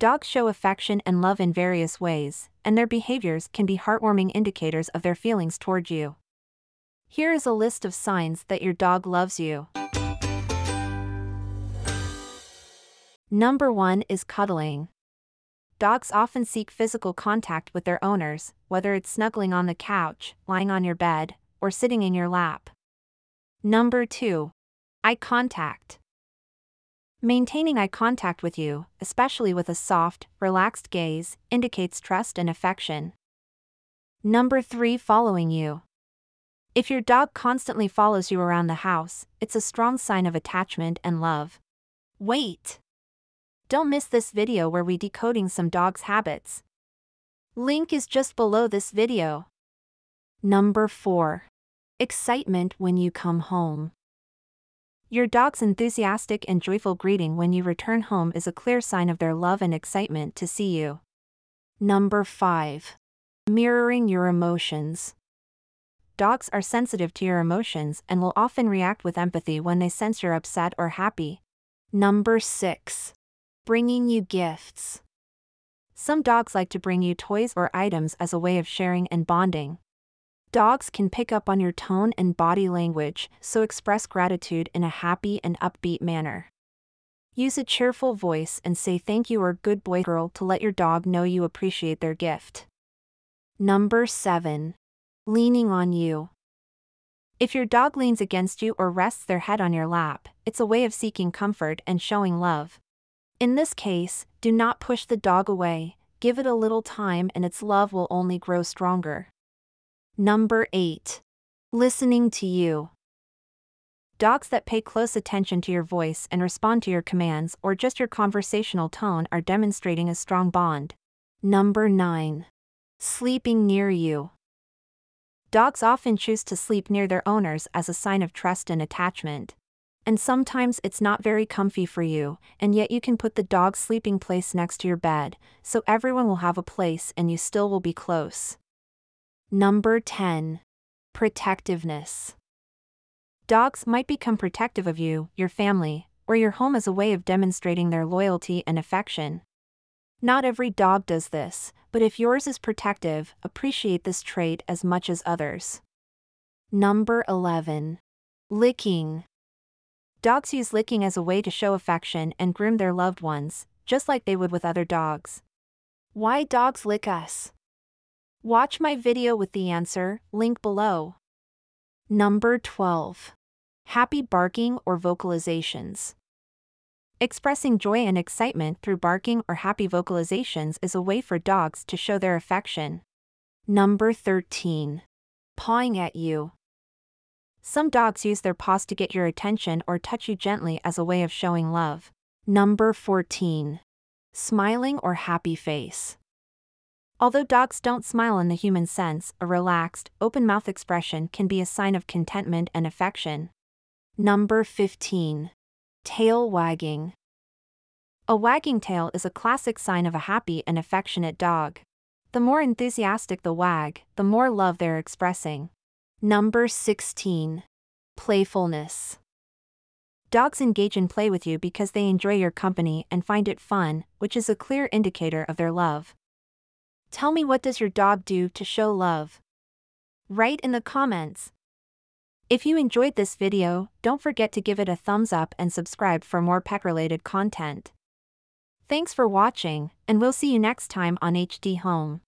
Dogs show affection and love in various ways, and their behaviors can be heartwarming indicators of their feelings toward you. Here is a list of signs that your dog loves you. Number 1 is cuddling. Dogs often seek physical contact with their owners, whether it's snuggling on the couch, lying on your bed, or sitting in your lap. Number 2. Eye contact. Maintaining eye contact with you, especially with a soft, relaxed gaze, indicates trust and affection. Number 3. Following you. If your dog constantly follows you around the house, it's a strong sign of attachment and love. Wait! Don't miss this video where we decoding some dogs' habits. Link is just below this video. Number 4. Excitement when you come home. Your dog's enthusiastic and joyful greeting when you return home is a clear sign of their love and excitement to see you. Number 5. Mirroring your emotions. Dogs are sensitive to your emotions and will often react with empathy when they sense you're upset or happy. Number 6. Bringing you gifts. Some dogs like to bring you toys or items as a way of sharing and bonding. Dogs can pick up on your tone and body language, so express gratitude in a happy and upbeat manner. Use a cheerful voice and say thank you or good boy girl to let your dog know you appreciate their gift. Number 7. Leaning on you. If your dog leans against you or rests their head on your lap, it's a way of seeking comfort and showing love. In this case, do not push the dog away, give it a little time and its love will only grow stronger. Number 8. Listening to you. Dogs that pay close attention to your voice and respond to your commands or just your conversational tone are demonstrating a strong bond. Number 9. Sleeping near you. Dogs often choose to sleep near their owners as a sign of trust and attachment. And sometimes it's not very comfy for you, and yet you can put the dog's sleeping place next to your bed, so everyone will have a place and you still will be close. Number 10. Protectiveness. Dogs might become protective of you, your family, or your home as a way of demonstrating their loyalty and affection. Not every dog does this, but if yours is protective, appreciate this trait as much as others. Number 11. Licking. Dogs use licking as a way to show affection and groom their loved ones, just like they would with other dogs. Why dogs lick us? Watch my video with the answer, link below. Number 12. Happy barking or vocalizations. Expressing joy and excitement through barking or happy vocalizations is a way for dogs to show their affection. Number 13. Pawing at you. Some dogs use their paws to get your attention or touch you gently as a way of showing love. Number 14. Smiling or happy face. Although dogs don't smile in the human sense, a relaxed, open mouth expression can be a sign of contentment and affection. Number 15. Tail wagging. A wagging tail is a classic sign of a happy and affectionate dog. The more enthusiastic the wag, the more love they're expressing. Number 16. Playfulness. Dogs engage in play with you because they enjoy your company and find it fun, which is a clear indicator of their love. Tell me what does your dog do to show love? Write in the comments. If you enjoyed this video, don't forget to give it a thumbs up and subscribe for more pet-related content. Thanks for watching, and we'll see you next time on HD Home.